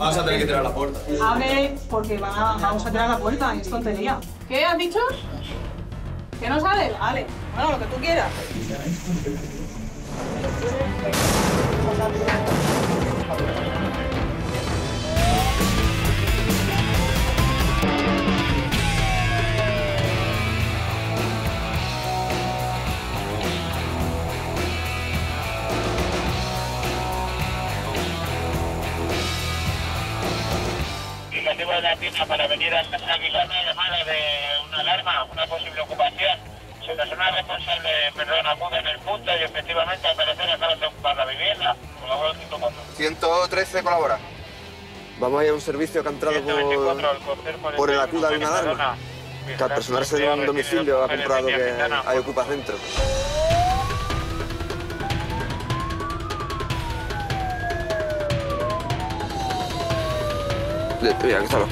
Vamos a tener que tirar la puerta. Abre, porque van a- vamos a tirar la puerta, es tontería. ¿Qué has dicho? ¿Que no sale? Vale. Bueno, lo que tú quieras. El motivo de la cita para venir a esta Aguilana llamada de una alarma, una posible ocupación. Su persona responsable, perdón, acude en el punto y efectivamente al parecer acaban de ocupar la vivienda. Colabora 104. 113 colabora. Vamos a ir a un servicio que ha entrado 124, por, por el acuda de una alarma. Que al personarse de un domicilio ha comprobado que hay ocupas dentro. Mira, aquí están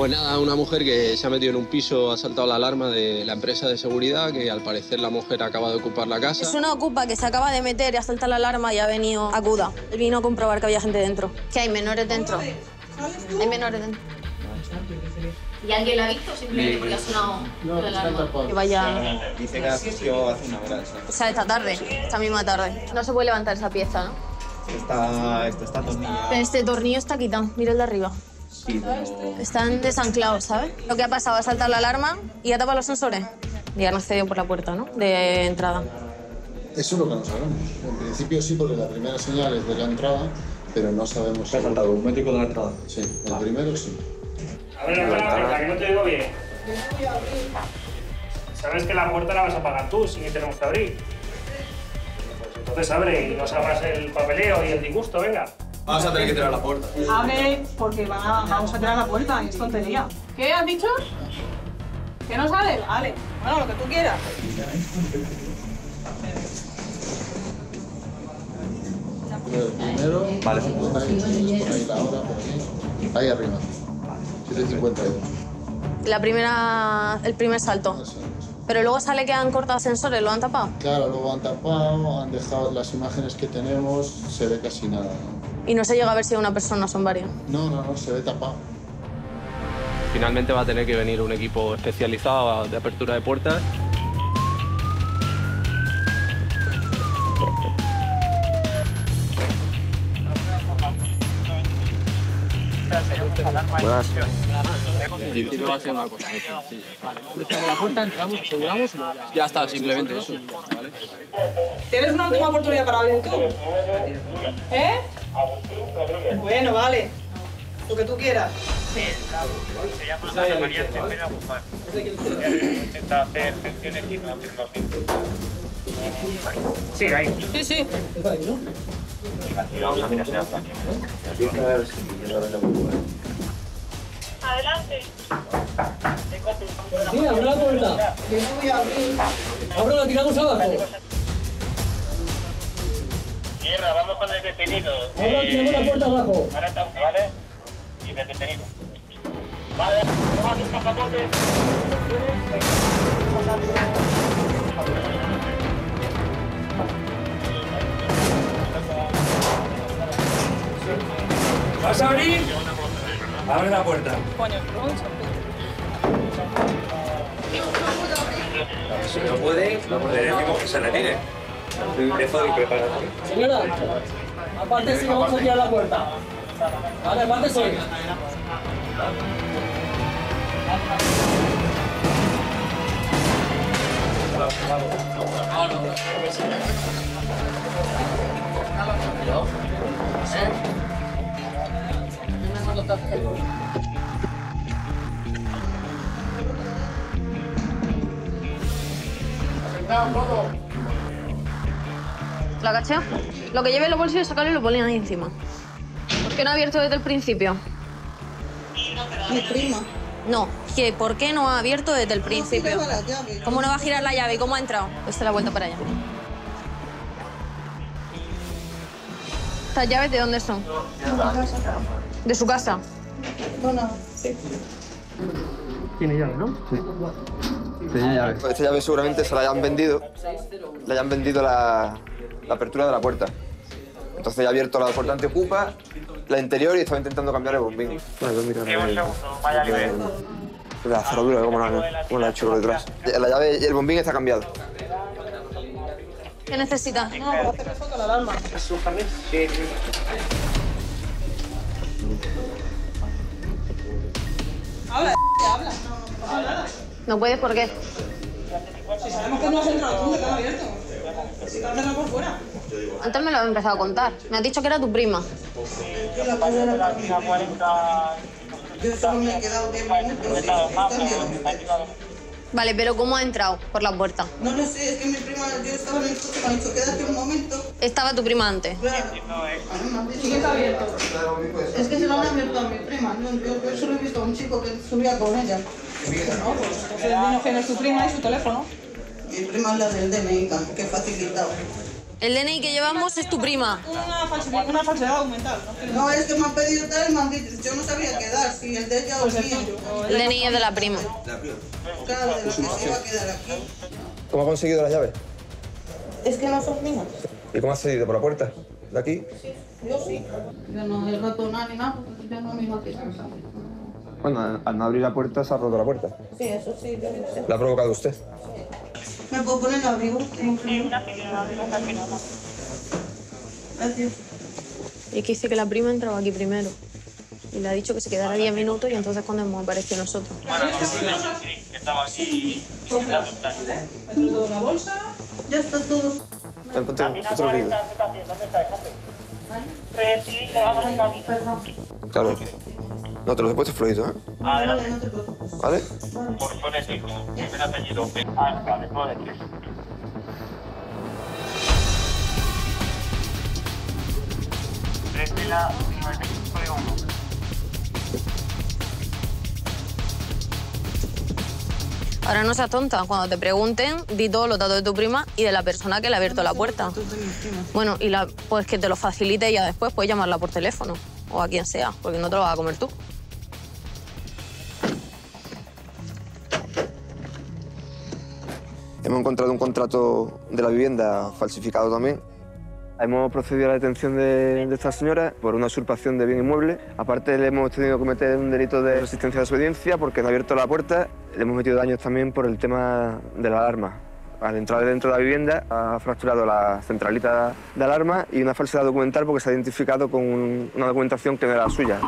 Pues nada, una mujer que se ha metido en un piso, ha saltado la alarma de la empresa de seguridad, que al parecer la mujer acaba de ocupar la casa. Es una ocupa que se acaba de meter y ha saltado la alarma y ha venido aguda. Él vino a comprobar que había gente dentro. Que hay menores dentro. Hay menores dentro. ¿Y alguien lo ha visto? Simplemente porque ha sonado la alarma. Que vaya... Dice que asistió hace una hora. O sea, esta tarde, esta misma tarde. No se puede levantar esa pieza, ¿no? Está, esto está atornillado. Pero este tornillo está quitado. Mira el de arriba. Pero... Están desanclados, ¿sabes? Lo que ha pasado, ha saltado la alarma y ha tapado los sensores. Y han accedido por la puerta, ¿no? De entrada. Eso es lo que no sabemos. En principio sí, porque la primera señal es de la entrada, pero no sabemos. ¿Se ha saltado un métrico de la entrada? Sí, el primero sí. A ver, la que no te digo bien. Sabes que la puerta la vas a pagar tú si ni tenemos que abrir. Pues entonces abre y nos hagas el papeleo y el disgusto, venga. Vamos a tener que tirar la puerta. Abre, porque van a- vamos a tirar la puerta, es tontería. ¿Qué has dicho? ¿Que no sale? Vale. Bueno, lo que tú quieras. Primero. Vale. Está ahí, la hora, ahí. Arriba. 7.52. La primera... el primer salto. Pero luego sale que han cortado sensores, ¿lo han tapado? Claro, luego han tapado, han dejado las imágenes que tenemos, se ve casi nada. ¿no? Y no se llega a ver si es una persona o son varios. No, no, no, se ve tapado. Finalmente va a tener que venir un equipo especializado de apertura de puertas. Buenas. Ya está, simplemente eso. ¿Tienes una última oportunidad para abrir tú? ¿Eh? Bueno, vale. Lo que tú quieras. Se llama Ana María Cepeda Guzmán. Intenta hacer gestiones y no hacer los Sí, ahí. Sí, sí. Vamos a mirar si está. Adelante. Sí, abre la puerta. Ahora la tiramos abajo. Con el detenido. Ahora tiramos la puerta abajo. Ahora estamos, ¿vale? Y el detenido. Vale, vamos a pasaporte. ¿Vas a abrir? Abre la puerta. Si no puede, le decimos que se retire. Empezó y preparado. Señora, aparte sí vamos a la puerta. Vale, aparte sí. ¿La cacheo? Lo que lleve en los bolsillos, sacarlo y lo ponen ahí encima. ¿Por qué no ha abierto desde el principio? Mi prima. No, que ¿por qué no ha abierto desde el principio? giraba la llave. ¿Cómo no va a girar la llave? ¿Cómo ha entrado? Pues se la vuelta para allá. ¿Estas llaves de dónde son? De su casa. Bueno, sí. Tiene llave, ¿no? Tenía llave. Esta llave seguramente se la hayan vendido. Le hayan vendido la, la apertura de la puerta. Entonces ya ha abierto la puerta antiocupa, la interior y estaba intentando cambiar el bombín. Vale, pues mira, Sí, un segundo, vaya libre. La cerradura, ¿cómo la, cómo la ha hecho por detrás? La llave y el bombín está cambiado. ¿Qué necesitas? No, para hacerle foto a la alarma. Habla, habla. No, no. No puedes, ¿por qué? Si sabemos que no has entrado tú, que te han abierto. Por fuera. Antes me lo has empezado a contar. Me has dicho que era tu prima. Yo solo me he quedado 10 minutos. y cambio. Vale, pero ¿cómo ha entrado por la puerta? No lo sé, es que mi prima, yo estaba en el coche, me ha dicho, quédate un momento. Estaba tu prima antes. Claro. Sí, está abierto. Es que se lo han abierto a mi prima. Yo, solo he visto a un chico que subía con ella. No, pues entonces vino que no es tu prima y su teléfono. Mi prima es la del DNI, que facilitado. El DNI que llevamos es tu prima. Una, falsidad, una falsedad documental. No, es que me han pedido tal y me han dicho, yo no sabía qué dar, si el de ella o el mío. El DNI es de la prima. Claro, de lo que se iba a quedar aquí. ¿Cómo ha conseguido las llaves? Es que no son mías. ¿Y cómo ha salido? ¿Por la puerta? ¿De aquí? Yo sí. Yo no he roto nada ni nada, porque yo no me iba a quedar. Bueno, al no abrir la puerta se ha roto la puerta. Sí, eso sí, yo lo sé. ¿La ha provocado usted? ¿Me puedo poner el abrigo? Gracias. Y que dice que la prima entraba aquí primero. Y le ha dicho que se quedara 10 minutos y entonces cuando hemos aparecido nosotros. Estaba aquí. ¿Meto todo en la bolsa? Ya está todo. Encontré otro libro. Sí, le vamos a camino. Claro. No, te los he puesto fluidos, ¿eh? Vale, no te preocupes. ¿Vale? Por fonético. Primer apellido. 95 de 1. Ahora no seas tonta. Cuando te pregunten, di todos los datos de tu prima y de la persona que le ha abierto la puerta. Bueno, y la, pues que te lo facilite y ya después puedes llamarla por teléfono. O a quien sea, porque no te lo vas a comer tú. Hemos encontrado un contrato de la vivienda falsificado también. Hemos procedido a la detención de, esta señora por una usurpación de bien inmueble. Aparte, le hemos tenido que cometer un delito de resistencia a desobediencia porque no ha abierto la puerta. Le hemos metido daños también por el tema de la alarma. Al entrar dentro de la vivienda ha fracturado la centralita de alarma y una falsedad documental porque se ha identificado con un- una documentación que no era suya.